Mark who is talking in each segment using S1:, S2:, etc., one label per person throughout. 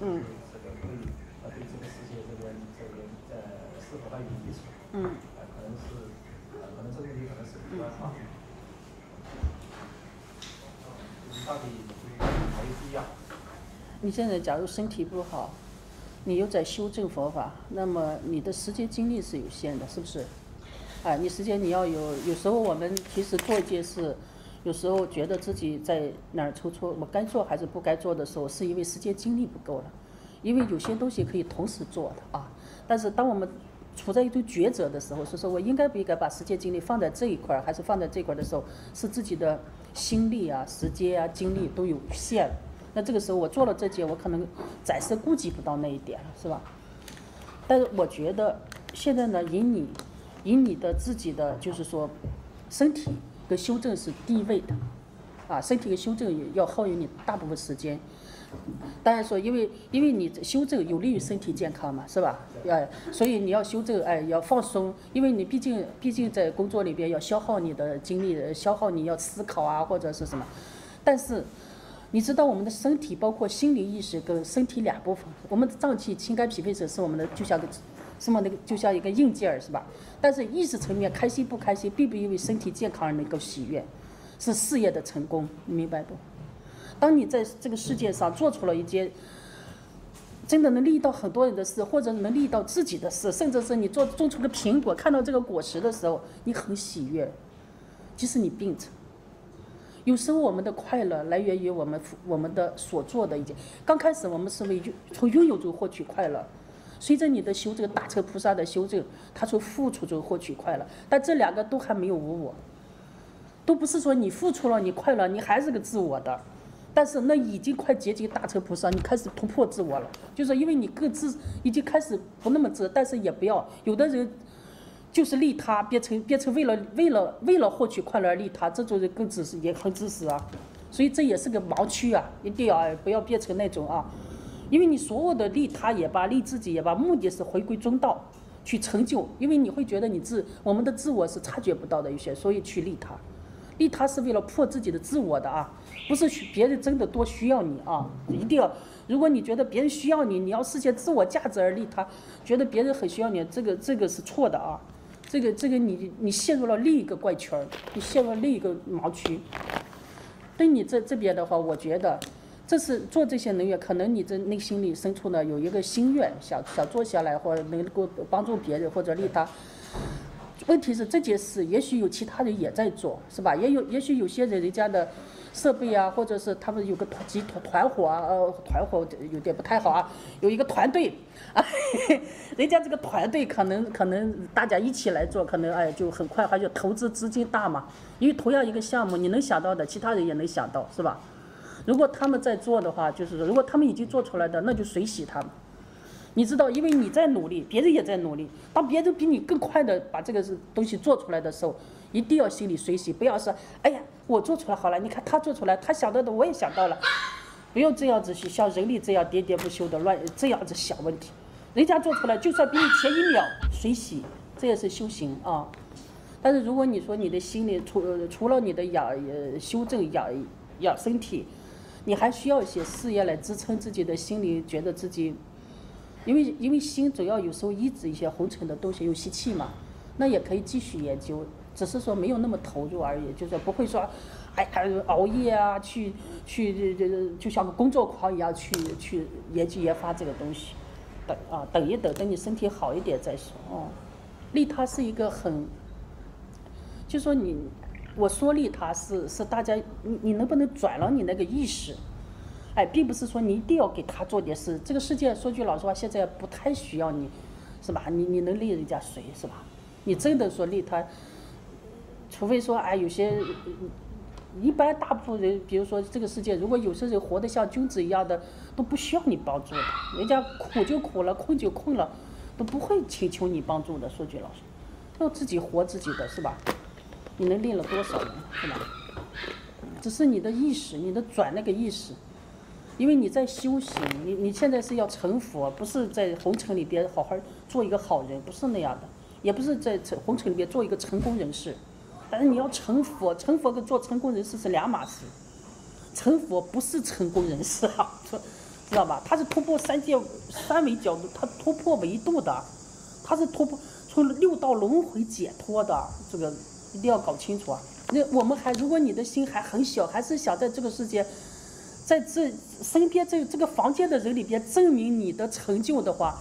S1: 嗯。这个可以呃对这个世界这个这个呃是否还有意识？嗯。啊，可能是，呃，可能这个问题可能是比较长。到底还有必要？
S2: 你现在假如身体不好，你又在修正佛法，那么你的时间精力是有限的，是不是？哎，你时间你要有，有时候我们其实做一件事，有时候觉得自己在哪儿抽抽，我该做还是不该做的时候，是因为时间精力不够了。因为有些东西可以同时做的啊，但是当我们处在一种抉择的时候，是说我应该不应该把时间精力放在这一块儿，还是放在这块儿的时候，是自己的心力啊、时间啊、精力都有限。那这个时候我做了这件，我可能暂时顾及不到那一点了，是吧？但是我觉得现在呢，以你，以你的自己的就是说，身体修正是第一位的，啊，身体的修正也要耗用你大部分时间。当然说，因为因为你修正有利于身体健康嘛，是吧？哎，所以你要修正，哎，要放松，因为你毕竟毕竟在工作里边要消耗你的精力，消耗你要思考啊或者是什么。但是你知道我们的身体包括心理意识跟身体两部分，我们的脏器、心肝脾肺肾是我们的就像个什么那个就像一个硬件儿是吧？但是意识层面开心不开心，并不因为身体健康而能够喜悦，是事业的成功，你明白不？当你在这个世界上做出了一件真的能利益到很多人的事，或者能利益到自己的事，甚至是你做种出个苹果，看到这个果实的时候，你很喜悦，即使你病着。有时候我们的快乐来源于我们我们的所做的一件。刚开始我们是为拥从拥有中获取快乐，随着你的修正，大乘菩萨的修正，他从付出中获取快乐，但这两个都还没有无我，都不是说你付出了你快乐，你还是个自我的。但是那已经快接近大乘菩萨，你开始突破自我了，就是因为你更自，已经开始不那么自，但是也不要有的人就是利他，变成变成为了为了为了获取快乐而利他，这种人更自私，也很自私啊，所以这也是个盲区啊，一定要不要变成那种啊，因为你所有的利他也罢，利自己也罢，目的是回归中道，去成就，因为你会觉得你自我们的自我是察觉不到的一些，所以去利他，利他是为了破自己的自我的啊。不是需别人真的多需要你啊，一定要。如果你觉得别人需要你，你要实现自我价值而利他，觉得别人很需要你，这个这个是错的啊。这个这个你你陷入了另一个怪圈儿，你陷入了另一个盲区。对你这这边的话，我觉得这是做这些能源，可能你这内心里深处呢有一个心愿，想想做下来或者能够帮助别人或者利他。问题是这件事，也许有其他人也在做，是吧？也有也许有些人人家的。设备啊，或者是他们有个团集团团伙啊，呃，团伙有点不太好啊，有一个团队啊，人家这个团队可能可能大家一起来做，可能哎就很快，还就投资资金大嘛。因为同样一个项目，你能想到的，其他人也能想到，是吧？如果他们在做的话，就是，如果他们已经做出来的，那就随喜他们。你知道，因为你在努力，别人也在努力。当别人比你更快的把这个东西做出来的时候，一定要心里随喜，不要说，哎呀。我做出来好了，你看他做出来，他想到的我也想到了，不要这样子去像人力这样喋喋不休的乱这样子想问题，人家做出来就算比你前一秒随喜，这也是修行啊。但是如果你说你的心里除除了你的养呃修正养养身体，你还需要一些事业来支撑自己的心灵，觉得自己，因为因为心总要有时候抑制一些红尘的东西，有吸气嘛，那也可以继续研究。只是说没有那么投入而已，就是不会说，哎，还熬夜啊，去去这这就像个工作狂一样去去研究研发这个东西，等啊等一等，等你身体好一点再说哦。利他是一个很，就说你我说利他是是大家你你能不能转了你那个意识，哎，并不是说你一定要给他做点事。这个世界说句老实话，现在不太需要你，是吧？你你能利人家谁是吧？你真的说利他。除非说，哎，有些一般大部分人，比如说这个世界，如果有些人活得像君子一样的，都不需要你帮助的，人家苦就苦了，困就困了，都不会请求你帮助的。说句老实，要自己活自己的是吧？你能练了多少人是吧？只是你的意识，你的转那个意识，因为你在修行，你你现在是要成佛，不是在红尘里边好好做一个好人，不是那样的，也不是在红尘里边做一个成功人士。但是你要成佛，成佛跟做成功人士是两码事。成佛不是成功人士啊，知道吧？他是突破三界三维角度，他突破维度的，他是突破从六道轮回解脱的，这个一定要搞清楚啊！那我们还，如果你的心还很小，还是想在这个世界，在这身边这这个房间的人里边证明你的成就的话，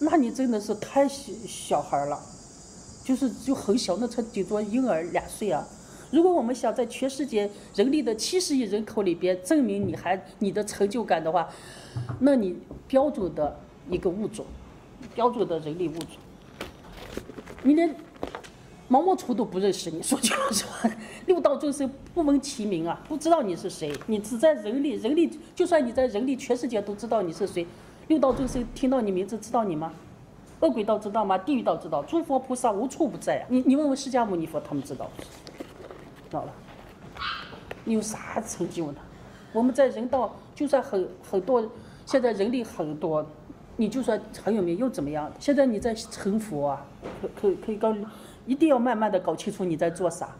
S2: 那你真的是太小小孩了，就是就很小，那才顶多婴儿两岁啊。如果我们想在全世界人力的七十亿人口里边证明你还你的成就感的话，那你标准的一个物种，标准的人力物种，你连毛毛虫都不认识你，说句老实话，六道众生不闻其名啊，不知道你是谁，你只在人力，人力就算你在人力，全世界都知道你是谁，六道众生听到你名字知道你吗？恶鬼道知道吗？地狱道知道，诸佛菩萨无处不在啊！你你问问释迦牟尼佛，他们知道。知道了，你有啥成就呢？我们在人道，就算很很多，现在人力很多，你就算很有名又怎么样？现在你在成佛啊，可可可以搞，一定要慢慢的搞清楚你在做啥，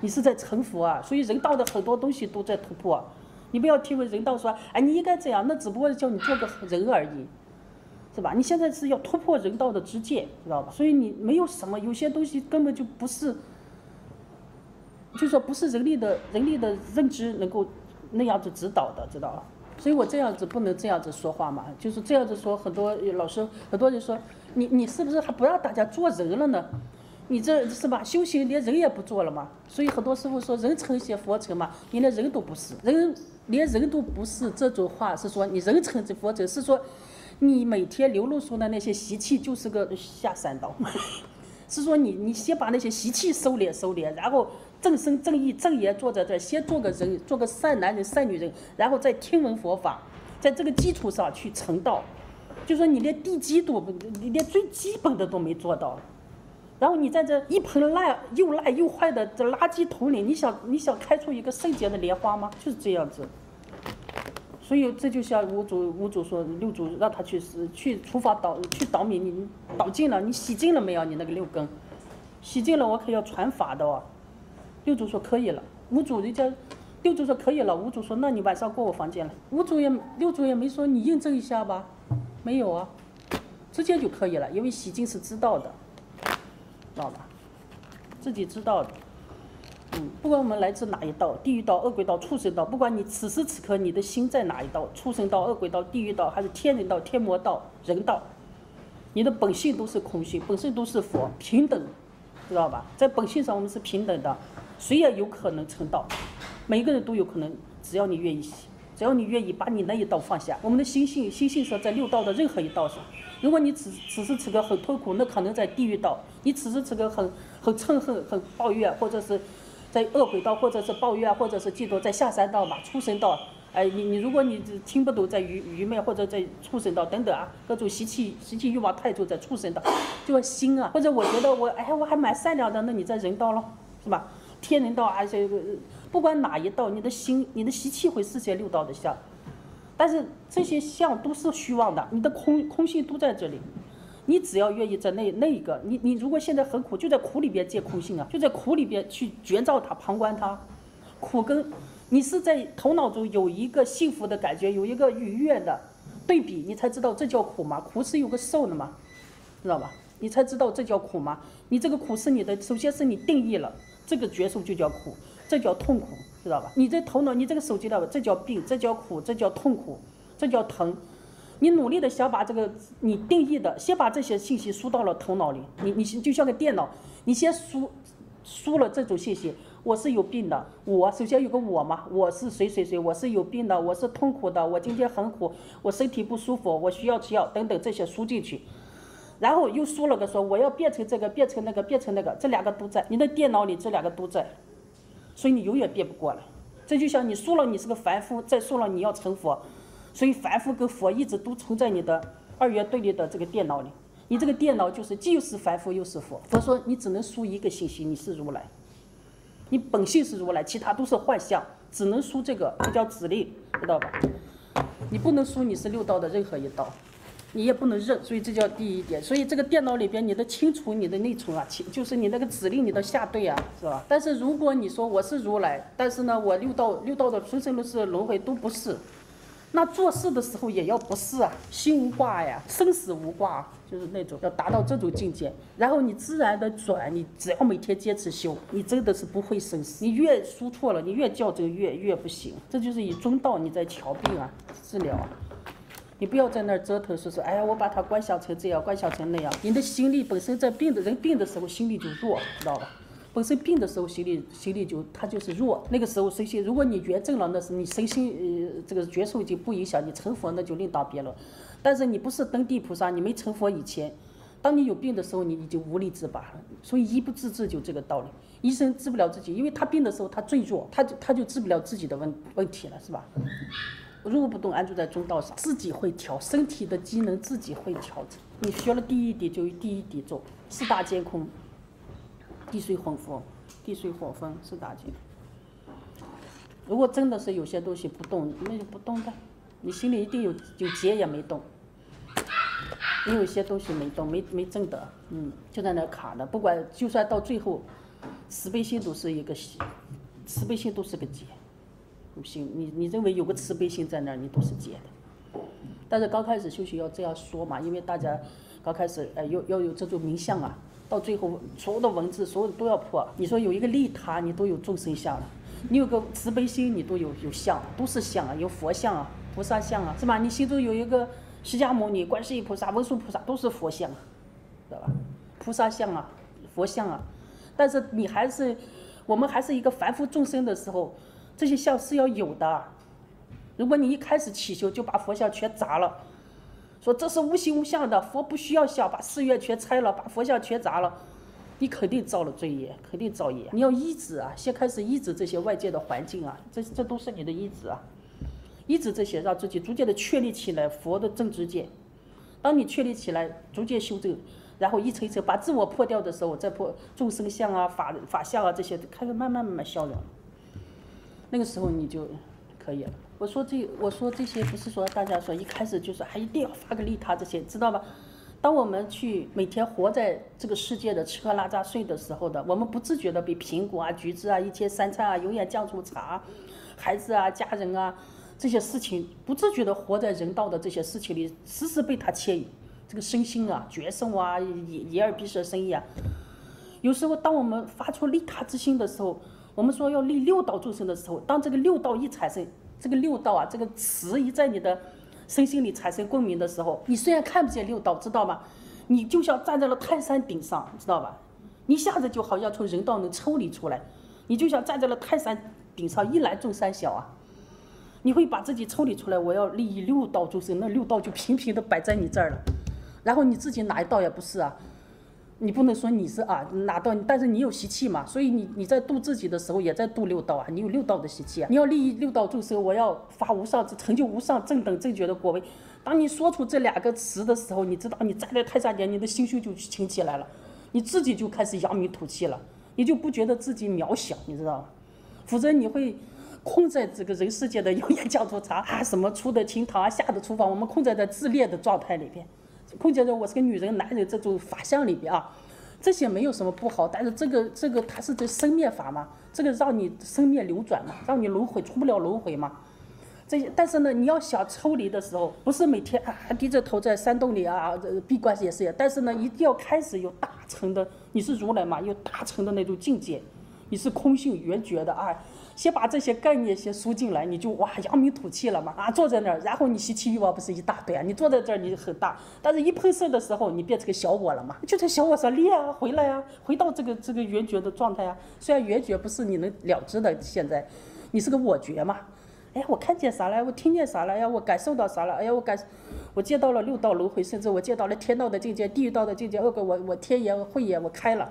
S2: 你是在成佛啊。所以人道的很多东西都在突破，你不要听为人道说，哎，你应该这样，那只不过是叫你做个人而已，是吧？你现在是要突破人道的之界，知道吧？所以你没有什么，有些东西根本就不是。就说不是人力的人力的认知能够那样子指导的，知道吧？所以我这样子不能这样子说话嘛，就是这样子说，很多老师很多人说，你你是不是还不让大家做人了呢？你这是吧？修行连人也不做了嘛？所以很多师傅说人成仙佛成嘛，你连人都不是，人连人都不是，这种话是说你人成这佛成，是说你每天流露出的那些习气就是个下三道，是说你你先把那些习气收敛收敛，然后。正身正义正言坐在这，先做个人，做个善男人善女人，然后再听闻佛法，在这个基础上去成道。就说你连地基都不，你连最基本的都没做到，然后你在这一盆烂又烂又坏的这垃圾桶里，你想你想开出一个圣洁的莲花吗？就是这样子。所以这就像五祖五祖说六祖让他去是去厨房倒去倒米，你倒尽了，你洗净了没有？你那个六根，洗净了我可要传法的哦。六祖说可以了，五祖人家，六祖说可以了，五祖说那你晚上过我房间来。五祖也六祖也没说你印证一下吧，没有啊，直接就可以了，因为洗净是知道的，道吧？自己知道的，嗯，不管我们来自哪一道，地狱道、恶鬼道、畜生道，不管你此时此刻你的心在哪一道，畜生道、恶鬼道、地狱道，还是天人道、天魔道、人道，你的本性都是空性，本身都是佛，平等，知道吧？在本性上我们是平等的。谁也有可能成道，每个人都有可能，只要你愿意，只要你愿意把你那一道放下。我们的心性，心性说在六道的任何一道上。如果你此此时此刻很痛苦，那可能在地狱道；你此时此刻很很嗔恨、很抱怨，或者是在恶鬼道，或者是抱怨，或者是嫉妒，在下三道嘛，畜生道。哎，你你如果你听不懂，在愚愚昧或者在畜生道等等啊，各种习气习气欲望太重，在畜生道，就心啊，或者我觉得我哎我还蛮善良的，那你在人道了，是吧？天人道啊，这个不管哪一道，你的心、你的习气会实现六道的相，但是这些相都是虚妄的，你的空空性都在这里。你只要愿意在那那一个，你你如果现在很苦，就在苦里边见空性啊，就在苦里边去觉照它、旁观它。苦跟你是在头脑中有一个幸福的感觉，有一个愉悦的对比，你才知道这叫苦吗？苦是有个受的吗，知道吧？你才知道这叫苦吗？你这个苦是你的，首先是你定义了。这个觉受就叫苦，这叫痛苦，知道吧？你这头脑，你这个手机的，这叫病，这叫苦，这叫痛苦，这叫疼。你努力的想把这个你定义的，先把这些信息输到了头脑里。你你就像个电脑，你先输输了这种信息，我是有病的，我首先有个我嘛，我是谁谁谁，我是有病的，我是痛苦的，我今天很苦，我身体不舒服，我需要吃药等等这些输进去。然后又输了个说我要变成这个变成那个变成那个，这两个都在你的电脑里，这两个都在，所以你永远变不过来。这就像你输了，你是个凡夫；再输了，你要成佛。所以凡夫跟佛一直都存在你的二元对立的这个电脑里。你这个电脑就是既是凡夫又是佛。佛说你只能输一个信息，你是如来，你本性是如来，其他都是幻象，只能输这个，这叫指令，知道吧？你不能输你是六道的任何一道。你也不能认，所以这叫第一点。所以这个电脑里边，你的清除你的内存啊，清就是你那个指令你的下对啊，是吧？但是如果你说我是如来，但是呢，我六道六道的生生世世轮回都不是，那做事的时候也要不是啊，心无挂呀，生死无挂，就是那种要达到这种境界。然后你自然的转，你只要每天坚持修，你真的是不会生死。你越输错了，你越较真，越越不行。这就是以中道你在调病啊，治疗啊。你不要在那儿折腾，说是哎呀，我把它观想成这样，观想成那样。你的心力本身在病的人病的时候，心力就弱，知道吧？本身病的时候，心力心力就他就是弱。那个时候身心，如果你绝正了，那是你身心呃这个觉受已经不影响你成佛，那就另当别论。但是你不是登地菩萨，你没成佛以前，当你有病的时候，你你就无力自拔了。所以医不治治就这个道理。医生治不了自己，因为他病的时候他最弱，他就他就治不了自己的问问题了，是吧？如果不动安住在中道上，自己会调身体的机能，自己会调整。你学了第一点就第一点做四大皆空。地水火风，地水火风四大劫。如果真的是有些东西不动，那就不动的。你心里一定有有结也没动，你有些东西没动，没没正的，嗯，就在那卡着。不管就算到最后，慈悲心都是一个慈悲心都是个结。心，你你认为有个慈悲心在那儿，你都是结的。但是刚开始修行要这样说嘛，因为大家刚开始哎要要有这种名相啊。到最后，所有的文字，所有的都要破。你说有一个利他，你都有众生相了；你有个慈悲心，你都有有相，都是相啊，有佛像啊，菩萨像啊，是吧？你心中有一个释迦牟尼、观世音菩萨、文殊菩萨，都是佛像，知道吧？菩萨像啊，佛像啊。但是你还是，我们还是一个凡夫众生的时候，这些像是要有的。如果你一开始起修就把佛像全砸了。说这是无形无相的，佛不需要像，把寺院全拆了，把佛像全砸了，你肯定造了罪业，肯定造业。你要医治啊，先开始医治这些外界的环境啊，这这都是你的医治啊，医治这些，让自己逐渐的确立起来佛的正知见。当你确立起来，逐渐修正，然后一层一层把自我破掉的时候，再破众生相啊、法法相啊这些，开始慢慢慢慢消融，那个时候你就可以了。我说这，我说这些不是说大家说一开始就是还一定要发个利他这些，知道吧？当我们去每天活在这个世界的吃喝拉撒睡的时候的，我们不自觉的比苹果啊、橘子啊、一天三餐啊、油盐酱醋茶、孩子啊、家人啊这些事情，不自觉的活在人道的这些事情里，时时被他牵引，这个身心啊、觉受啊、眼眼耳鼻舌身意啊。有时候当我们发出利他之心的时候，我们说要立六道众生的时候，当这个六道一产生。这个六道啊，这个词一在你的身心里产生共鸣的时候，你虽然看不见六道，知道吗？你就像站在了泰山顶上，知道吧？一下子就好像从人道能抽离出来，你就像站在了泰山顶上，一览众山小啊！你会把自己抽离出来，我要利益六道众生，那六道就平平的摆在你这儿了，然后你自己哪一道也不是啊。你不能说你是啊拿到，但是你有习气嘛，所以你你在度自己的时候也在度六道啊，你有六道的习气啊，你要利益六道众生，我要发无上成就无上正等正觉的果位。当你说出这两个词的时候，你知道你站在泰山顶，你的心胸就轻起来了，你自己就开始扬眉吐气了，你就不觉得自己渺小，你知道吗？否则你会困在这个人世界的油盐酱醋茶啊，什么出的厅堂啊，下的厨房，我们困在在自恋的状态里边。碰见着我是个女人、男人这种法相里边啊，这些没有什么不好，但是这个这个它是这生灭法嘛，这个让你生灭流转嘛，让你轮回出不了轮回嘛。这些但是呢，你要想抽离的时候，不是每天啊低着头在山洞里啊闭关也是，但是呢，一定要开始有大成的，你是如来嘛，有大成的那种境界，你是空性圆觉的啊。先把这些概念先输进来，你就哇扬眉吐气了嘛啊，坐在那儿，然后你吸气欲望不是一大堆啊，你坐在这儿你很大，但是一碰事的时候，你变成个小我了嘛，就在小我上练啊，回来啊，回到这个这个圆觉的状态啊。虽然圆觉不是你能了知的，现在你是个我觉嘛，哎，我看见啥了？我听见啥了？呀，我感受到啥了？哎呀，我感，我见到了六道轮回，甚至我见到了天道的境界、地狱道的境界，恶果我我天眼慧眼我开了。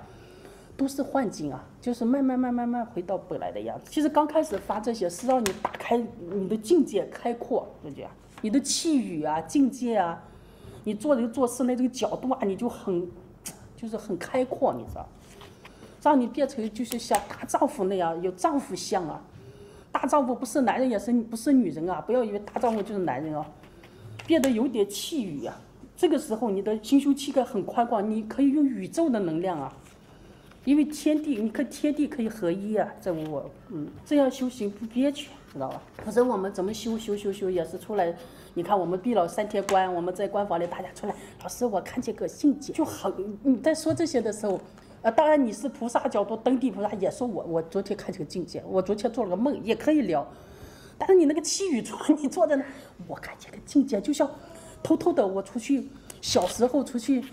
S2: 都是幻境啊，就是慢慢慢慢慢回到本来的样子。其实刚开始发这些是让你打开你的境界开阔，对不对？你的气宇啊，境界啊，你做人做事那种角度啊，你就很，就是很开阔，你知道？让你变成就是像大丈夫那样有丈夫相啊。大丈夫不是男人也是不是女人啊？不要以为大丈夫就是男人啊，变得有点气宇啊。这个时候你的心胸气概很宽广，你可以用宇宙的能量啊。因为天地，你看天地可以合一啊，在我，嗯，这样修行不憋屈。知道吧？否则我们怎么修修修修也是出来。你看我们闭了三天关，我们在关房里，大家出来，老师我看见个境界就很。你在说这些的时候，呃，当然你是菩萨角度，登地菩萨也说我我昨天看见个境界，我昨天做了个梦，也可以聊。但是你那个气宇说你坐在那，我看见个境界，就像偷偷的我出去，小时候出去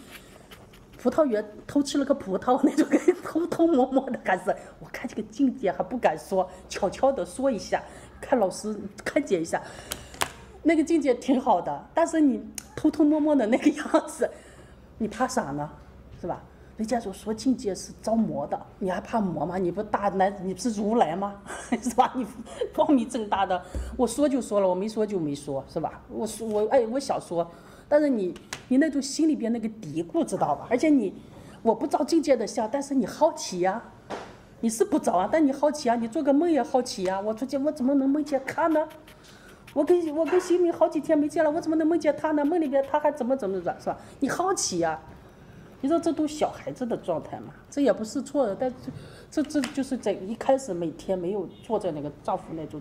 S2: 葡萄园偷吃了个葡萄那种，偷偷摸摸的还是，我看这个境界还不敢说，悄悄的说一下，看老师看见一下。那个境界挺好的，但是你偷偷摸摸的那个样子，你怕啥呢？是吧？人家说说境界是招魔的，你还怕魔吗？你不大男，你不是如来吗？是吧？你光明正大的，我说就说了，我没说就没说，是吧？我说我哎，我想说，但是你你那种心里边那个嘀咕知道吧？而且你我不照境界的相，但是你好奇呀，你是不着啊，但你好奇啊，你做个梦也好奇呀。我出去我怎么能梦见他呢？我跟我跟新民好几天没见了，我怎么能梦见他呢？梦里边他还怎么怎么着，是吧？你好奇呀？你说这都小孩子的状态嘛？这也不是错的，但这这这就是在一开始每天没有坐在那个丈夫那种，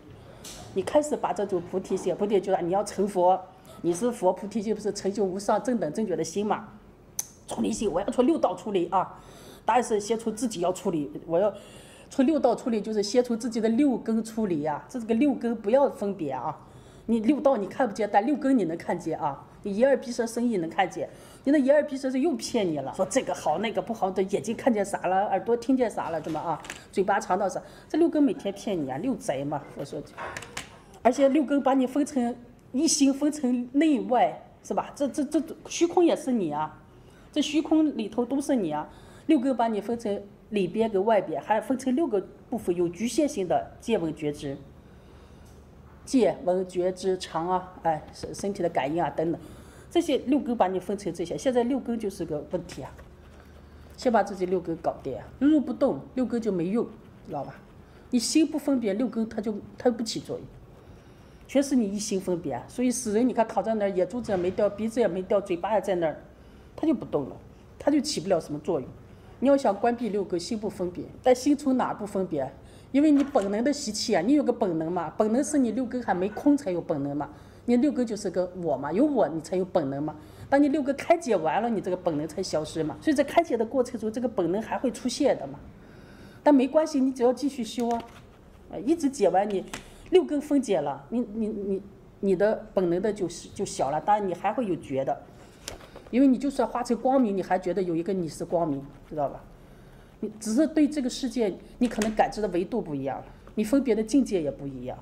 S2: 你开始把这种菩提心，菩提就是你要成佛，你是佛菩提心不是成就无上正等正觉的心嘛？处理心，我要从六道出理啊！当然是先从自己要出理，我要从六道出理，就是先从自己的六根出离呀。这个六根不要分别啊。你六道你看不见，但六根你能看见啊！你眼耳鼻舌身意能看见，你那眼耳鼻舌是又骗你了，说这个好那个不好，的眼睛看见啥了，耳朵听见啥了，怎么啊？嘴巴尝到啥？这六根每天骗你啊，六贼嘛！我说，而且六根把你分成一心分成内外，是吧？这这这虚空也是你啊，这虚空里头都是你啊。六根把你分成里边跟外边，还分成六个部分，有局限性的见闻觉知。见闻觉知常啊，哎，身身体的感应啊等等，这些六根把你分成这些，现在六根就是个问题啊。先把自己六根搞定，啊如如不动，六根就没用，知道吧？你心不分别，六根它就它不起作用，全是你一心分别。所以死人你看躺在那儿，眼珠子也没掉，鼻子也没掉，嘴巴也在那儿，他就不动了，他就起不了什么作用。你要想关闭六根，心不分别，但心从哪不分别？因为你本能的习气啊，你有个本能嘛，本能是你六根还没空才有本能嘛，你六根就是个我嘛，有我你才有本能嘛。当你六根开解完了，你这个本能才消失嘛。所以在开解的过程中，这个本能还会出现的嘛。但没关系，你只要继续修，啊，一直解完你六根分解了，你你你你的本能的就是就小了，当然你还会有觉的，因为你就算化成光明，你还觉得有一个你是光明，知道吧？你只是对这个世界，你可能感知的维度不一样了，你分别的境界也不一样，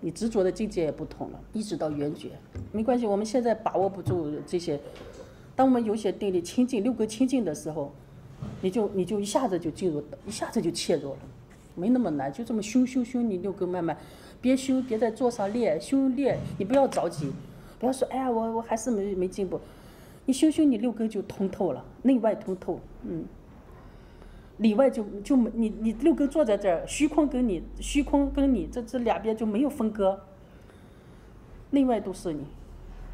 S2: 你执着的境界也不同了，一直到圆觉，没关系。我们现在把握不住这些，当我们有些定力清净六根清净的时候，你就你就一下子就进入，一下子就切入了，没那么难，就这么修修修，你六根慢慢，别修，别在座上练，修练，你不要着急，不要说哎呀我我还是没没进步，你修修你六根就通透了，内外通透，嗯。里外就就没你你六根坐在这儿，虚空跟你虚空跟你这这两边就没有分割，内外都是你，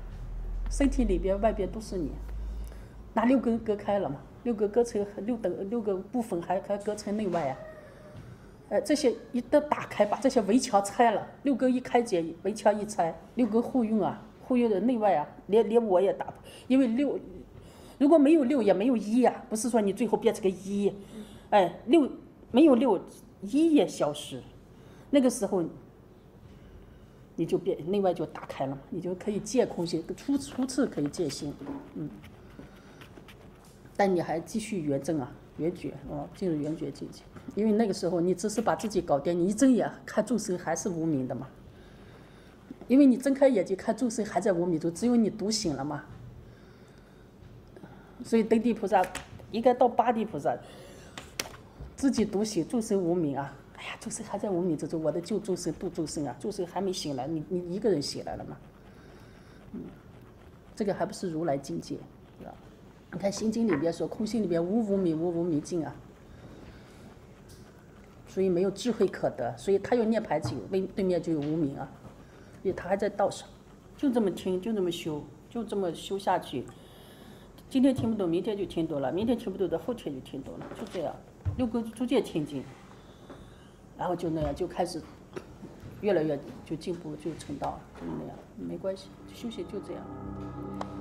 S2: 身体里边外边都是你，拿六根割开了嘛？六根割成六等六个部分，还还割成内外啊？哎，这些一都打开，把这些围墙拆了，六根一开解，围墙一拆，六根互用啊，互用的内外啊，连连我也打，因为六如果没有六也没有一呀，不是说你最后变成个一。哎，六没有六，一也消失，那个时候你就变内外就打开了嘛，你就可以借空心，初初次可以借心，嗯，但你还继续圆正啊，圆觉哦，进入圆觉境界，因为那个时候你只是把自己搞定，你一睁眼看众生还是无名的嘛，因为你睁开眼睛看众生还在无名中，只有你独醒了嘛，所以登地菩萨应该到八地菩萨。自己独醒，众生无名啊！哎呀，众生还在无名之中，我的救众生、度众生啊！众生还没醒来，你你一个人醒来了吗？嗯，这个还不是如来境界，你看《心经》里边说，空性里边无无明，无无明尽啊，所以没有智慧可得，所以他有涅盘境，对对面就有无名啊，因为他还在道上，就这么听，就这么修，就这么修下去。今天听不懂，明天就听懂了；明天听不懂的，后天就听懂了，就这样。六根逐渐清净，然后就那样就开始越来越就进步就成道，就那样，没关系，修行就这样。